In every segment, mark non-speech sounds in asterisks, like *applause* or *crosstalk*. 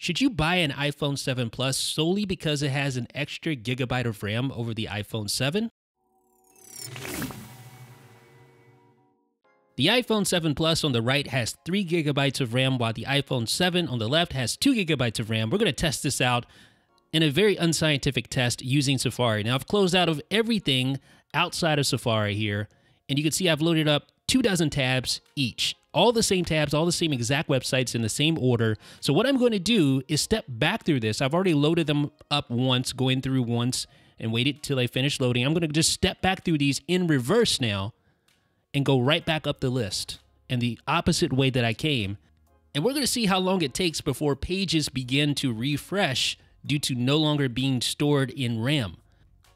Should you buy an iPhone 7 Plus solely because it has an extra gigabyte of RAM over the iPhone 7? The iPhone 7 Plus on the right has 3 gigabytes of RAM, while the iPhone 7 on the left has 2 gigabytes of RAM. We're going to test this out in a very unscientific test using Safari. Now, I've closed out of everything outside of Safari here, and you can see I've loaded up two dozen tabs each all the same tabs, all the same exact websites in the same order. So what I'm going to do is step back through this. I've already loaded them up once, going through once and waited till they finish loading. I'm going to just step back through these in reverse now and go right back up the list and the opposite way that I came. And we're going to see how long it takes before pages begin to refresh due to no longer being stored in RAM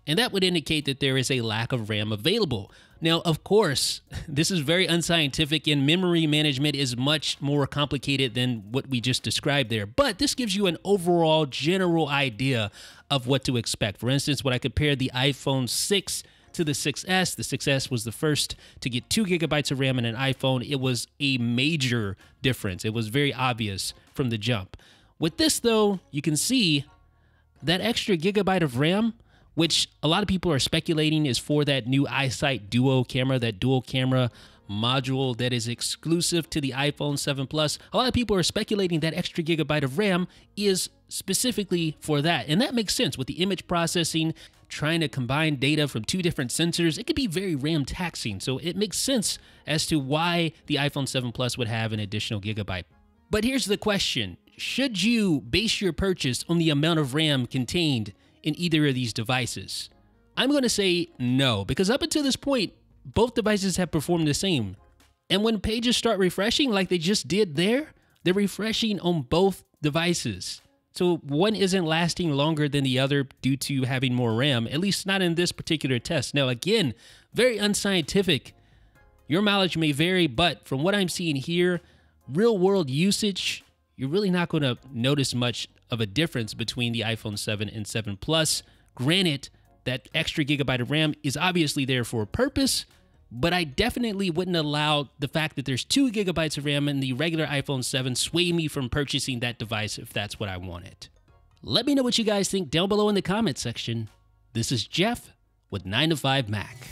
and that would indicate that there is a lack of RAM available. Now, of course, *laughs* this is very unscientific, and memory management is much more complicated than what we just described there. But this gives you an overall general idea of what to expect. For instance, when I compared the iPhone 6 to the 6S, the 6S was the first to get two gigabytes of RAM in an iPhone. It was a major difference, it was very obvious from the jump. With this, though, you can see that extra gigabyte of RAM which a lot of people are speculating is for that new iSight Duo camera, that dual camera module that is exclusive to the iPhone 7 Plus. A lot of people are speculating that extra gigabyte of RAM is specifically for that. And that makes sense with the image processing, trying to combine data from two different sensors. It could be very RAM taxing. So it makes sense as to why the iPhone 7 Plus would have an additional gigabyte. But here's the question Should you base your purchase on the amount of RAM contained in either of these devices? I'm going to say no, because up until this point, both devices have performed the same. And when pages start refreshing like they just did there, they're refreshing on both devices. So one isn't lasting longer than the other due to having more RAM, at least not in this particular test. Now, again, very unscientific. Your mileage may vary, but from what I'm seeing here, real world usage, you're really not going to notice much of a difference between the iPhone 7 and 7 Plus. Granted, that extra gigabyte of RAM is obviously there for a purpose, but I definitely wouldn't allow the fact that there's two gigabytes of RAM in the regular iPhone 7 sway me from purchasing that device if that's what I wanted. Let me know what you guys think down below in the comments section. This is Jeff with 9 to 5 Mac.